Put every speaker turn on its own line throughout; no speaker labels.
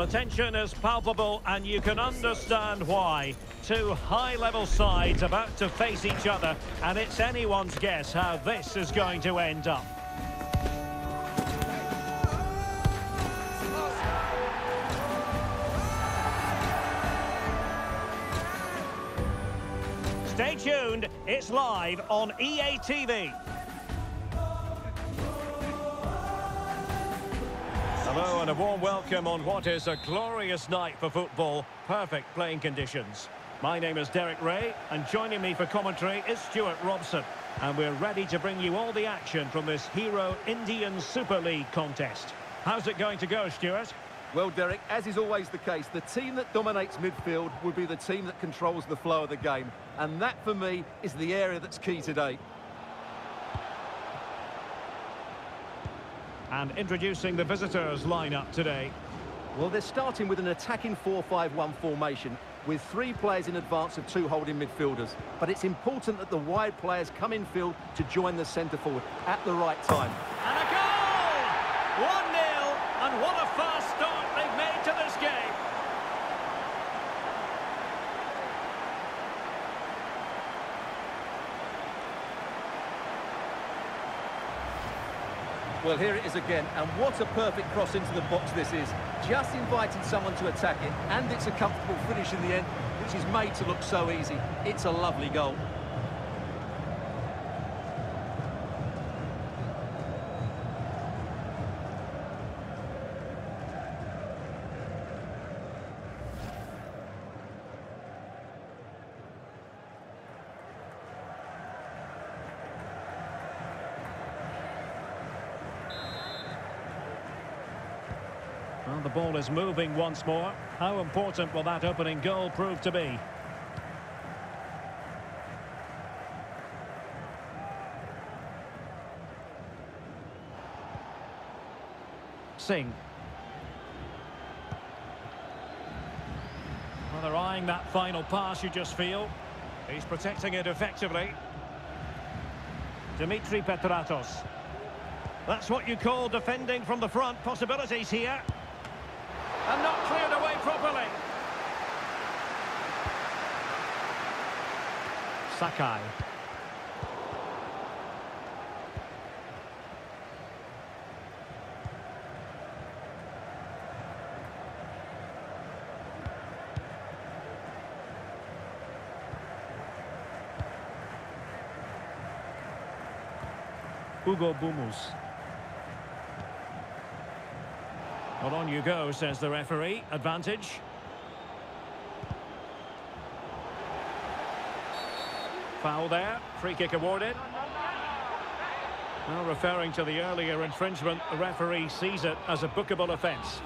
The tension is palpable and you can understand why. Two high-level sides about to face each other and it's anyone's guess how this is going to end up. Stay tuned, it's live on EA TV. Hello and a warm welcome on what is a glorious night for football. Perfect playing conditions. My name is Derek Ray and joining me for commentary is Stuart Robson. And we're ready to bring you all the action from this Hero Indian Super League contest. How's it going to go, Stuart?
Well, Derek, as is always the case, the team that dominates midfield will be the team that controls the flow of the game. And that, for me, is the area that's key today.
And introducing the visitors lineup today.
Well, they're starting with an attacking 4-5-1 formation with three players in advance of two holding midfielders. But it's important that the wide players come in field to join the centre forward at the right time.
And a goal! 1-0, and what a fast start they've made to this game.
Well, here it is again, and what a perfect cross into the box this is. Just inviting someone to attack it, and it's a comfortable finish in the end, which is made to look so easy. It's a lovely goal.
Well, the ball is moving once more. How important will that opening goal prove to be? Singh. Well, they're eyeing that final pass, you just feel. He's protecting it effectively. Dimitri Petratos. That's what you call defending from the front. Possibilities here. And not cleared away properly. Sakai. Hugo Boumous. Well, on you go, says the referee. Advantage. Foul there. Free kick awarded. Well, referring to the earlier infringement, the referee sees it as a bookable offence.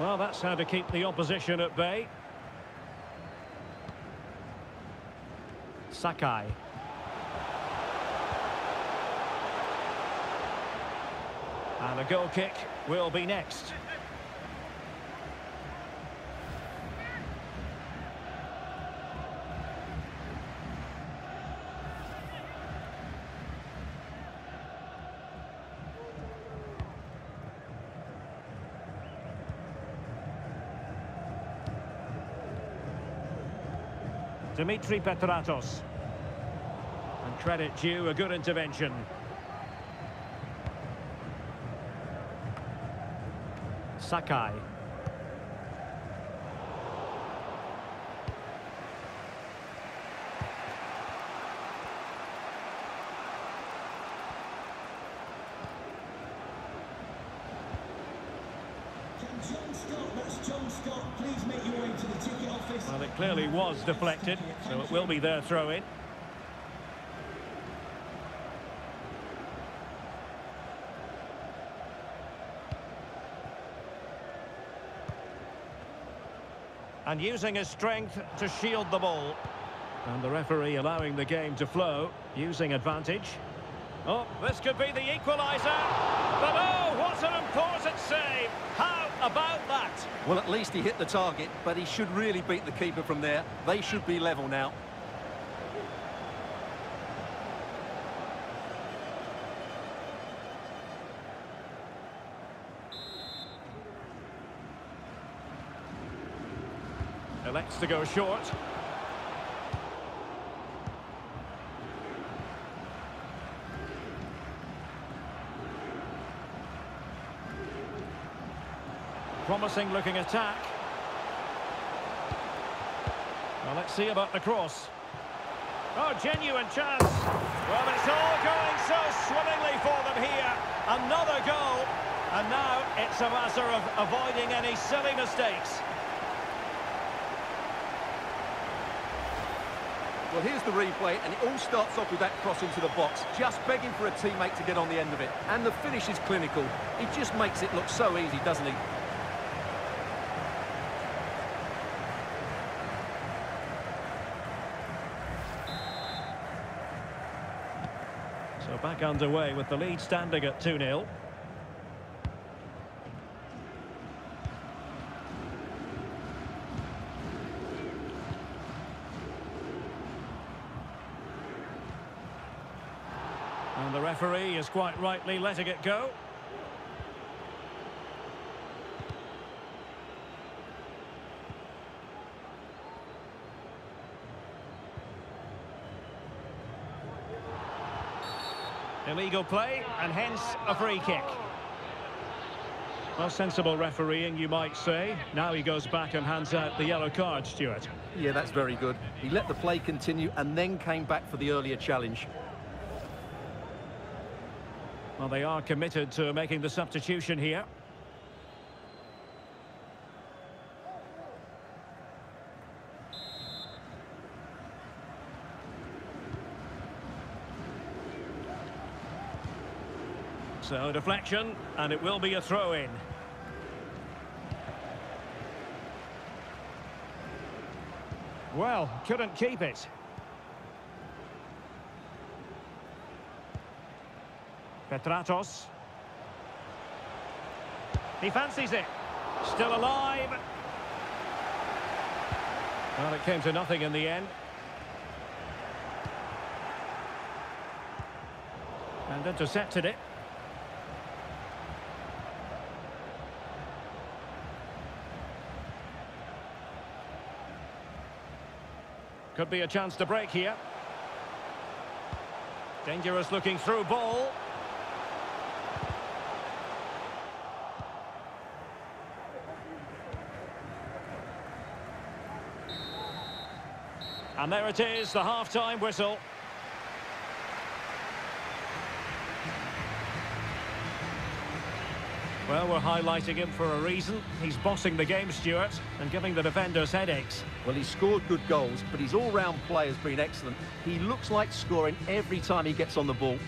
Well, that's how to keep the opposition at bay. Sakai. And a goal kick will be next. Dimitri Petratos. And credit due, a good intervention. Sakai. clearly was deflected, so it will be their throw-in. And using his strength to shield the ball. And the referee allowing the game to flow, using advantage. Oh, this could be the equaliser. But oh, what an important save! About that?
Well, at least he hit the target, but he should really beat the keeper from there. They should be level now.
Elects to go short. Promising looking attack. Well, let's see about the cross. Oh, genuine chance. Well, it's all going so swimmingly for them here. Another goal. And now it's a matter of avoiding any silly mistakes.
Well, here's the replay, and it all starts off with that cross into the box, just begging for a teammate to get on the end of it. And the finish is clinical. He just makes it look so easy, doesn't he?
So back underway with the lead standing at 2-0. And the referee is quite rightly letting it go. Illegal play, and hence a free kick. Well, sensible refereeing, you might say. Now he goes back and hands out the yellow card, Stuart.
Yeah, that's very good. He let the play continue and then came back for the earlier challenge.
Well, they are committed to making the substitution here. So, deflection, and it will be a throw-in. Well, couldn't keep it. Petratos. He fancies it. Still alive. Well, it came to nothing in the end. And intercepted it. Could be a chance to break here. Dangerous looking through ball. And there it is, the half-time whistle. Well, we're highlighting him for a reason. He's bossing the game, Stuart, and giving the defenders headaches.
Well, he's scored good goals, but his all-round play has been excellent. He looks like scoring every time he gets on the ball.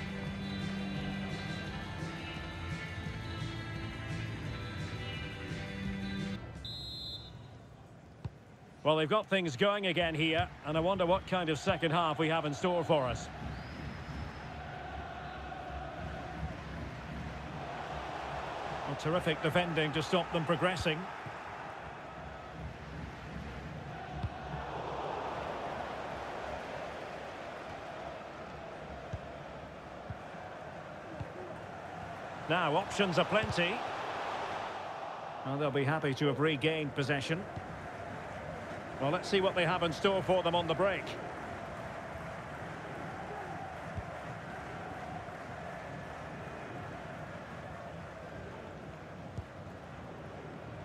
Well, they've got things going again here, and I wonder what kind of second half we have in store for us. Well, terrific defending to stop them progressing. Now, options are plenty. Well, they'll be happy to have regained possession. Well, let's see what they have in store for them on the break.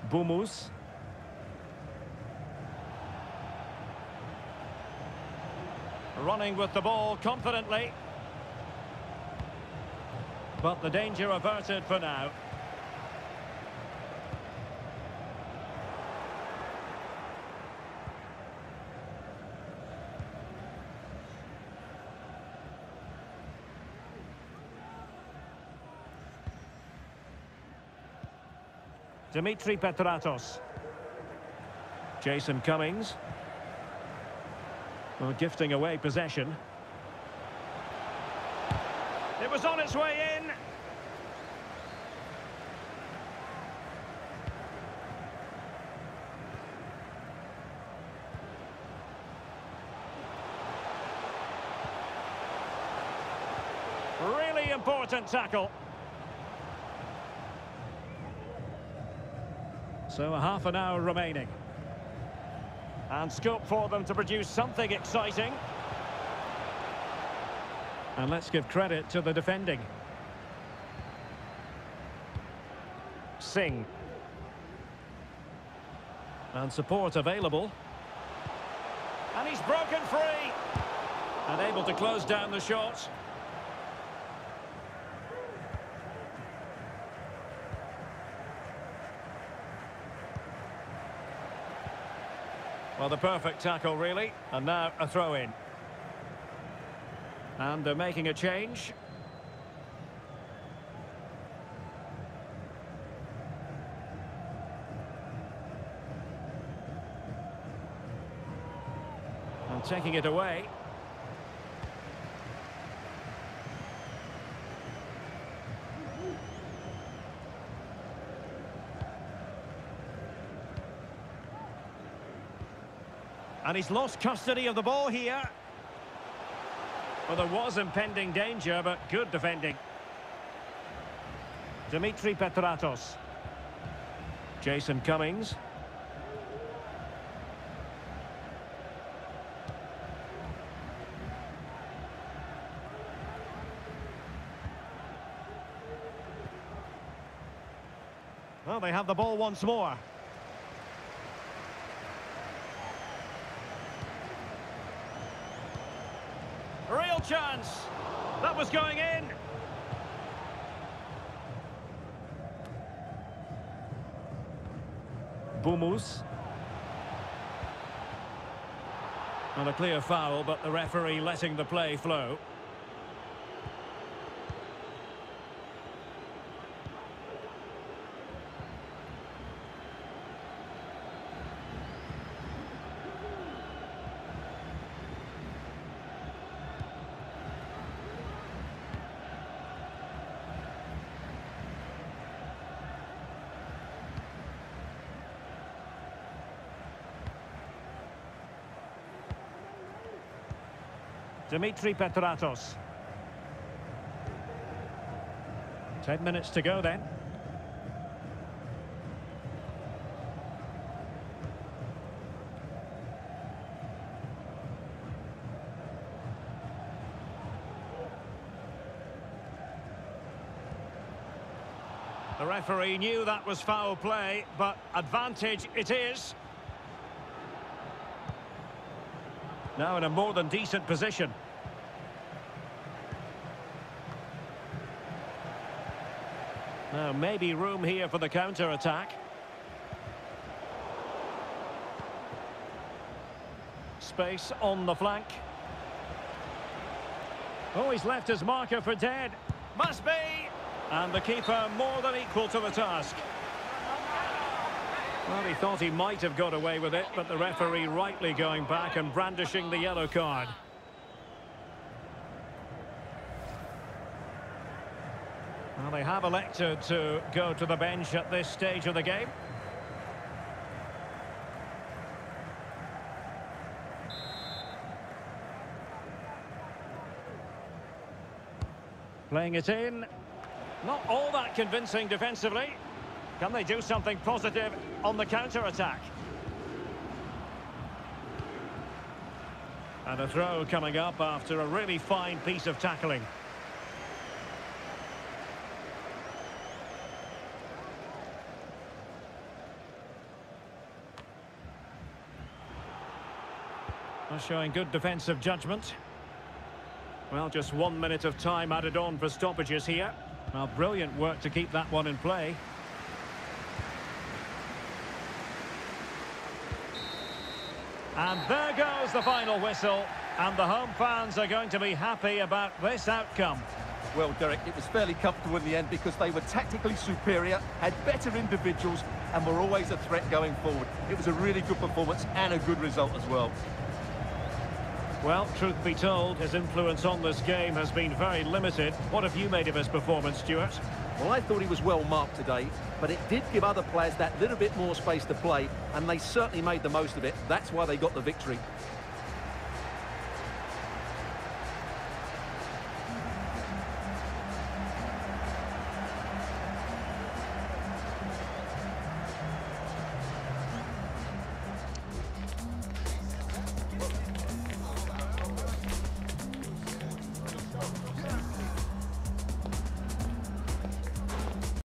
Boumous. Running with the ball confidently. But the danger averted for now. Dimitri Petratos. Jason Cummings. Well, gifting away possession. It was on its way in. Really important tackle. So a half an hour remaining. And scope for them to produce something exciting. And let's give credit to the defending. Singh. And support available. And he's broken free. And able to close down the shot. Well, the perfect tackle, really. And now a throw-in. And they're making a change. And taking it away. And he's lost custody of the ball here. Well, there was impending danger, but good defending. Dimitri Petratos. Jason Cummings. Well, they have the ball once more. Chance. That was going in. Boumous. Not a clear foul, but the referee letting the play flow. Dimitri Petratos. Ten minutes to go then. The referee knew that was foul play, but advantage it is. Now in a more than decent position. Now maybe room here for the counter-attack. Space on the flank. Oh, he's left his marker for dead. Must be! And the keeper more than equal to the task. Well, he thought he might have got away with it, but the referee rightly going back and brandishing the yellow card. Well, they have elected to go to the bench at this stage of the game. Playing it in. Not all that convincing defensively. Can they do something positive on the counter-attack? And a throw coming up after a really fine piece of tackling. Showing good defensive judgment. Well, just one minute of time added on for stoppages here. Well, brilliant work to keep that one in play. And there goes the final whistle. And the home fans are going to be happy about this outcome.
Well, Derek, it was fairly comfortable in the end because they were tactically superior, had better individuals, and were always a threat going forward. It was a really good performance and a good result as well.
Well, truth be told, his influence on this game has been very limited. What have you made of his performance, Stuart?
Well, I thought he was well marked today, but it did give other players that little bit more space to play, and they certainly made the most of it. That's why they got the victory.